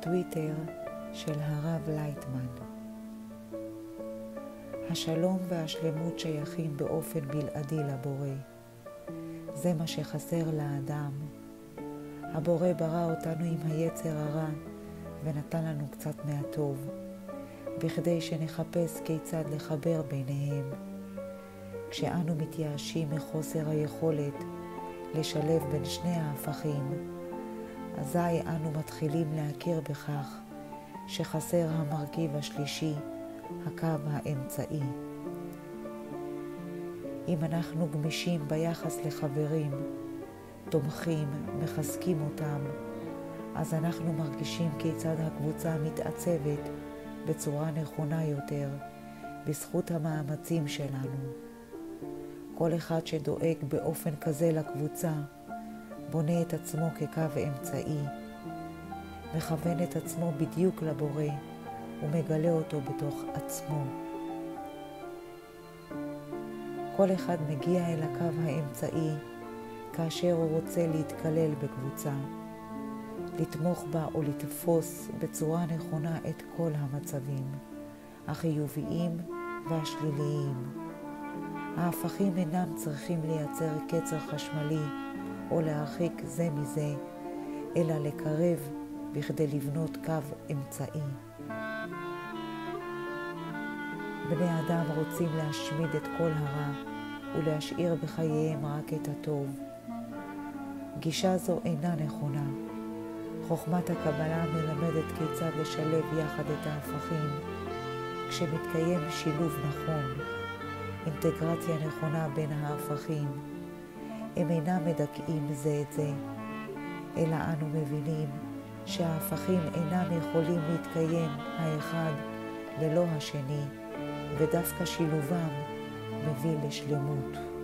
הטוויטר של הרב לייטמן. השלום והשלמות שייכים באופן בלעדי לבורא. זה מה שחסר לאדם. הבורא ברא אותנו עם היצר הרע ונתן לנו קצת מהטוב, בכדי שנחפש כיצד לחבר ביניהם. כשאנו מתייאשים מחוסר היכולת לשלב בין שני ההפכים, אזי אנו מתחילים להכיר בכך שחסר המרכיב השלישי, הקו האמצעי. אם אנחנו גמישים ביחס לחברים, תומכים, מחזקים אותם, אז אנחנו מרגישים כיצד הקבוצה מתעצבת בצורה נכונה יותר בזכות המאמצים שלנו. כל אחד שדואג באופן כזה לקבוצה, בונה את עצמו כקו אמצעי, מכוון את עצמו בדיוק לבורא ומגלה אותו בתוך עצמו. כל אחד מגיע אל הקו האמצעי כאשר הוא רוצה להתקלל בקבוצה, לתמוך בה או לתפוס בצורה נכונה את כל המצבים, החיוביים והשליליים. ההפכים אינם צריכים לייצר קצר חשמלי או להרחיק זה מזה, אלא לקרב בכדי לבנות קו אמצעי. בני אדם רוצים להשמיד את כל הרע ולהשאיר בחייהם רק את הטוב. גישה זו אינה נכונה. חוכמת הקבלה מלמדת כיצד לשלב יחד את ההפכים כשמתקיים שילוב נכון, אינטגרציה נכונה בין ההפכים. הם אינם מדכאים זה את זה, אלא אנו מבינים שההפכים אינם יכולים להתקיים האחד ללא השני, ודווקא שילובם מביא לשלמות.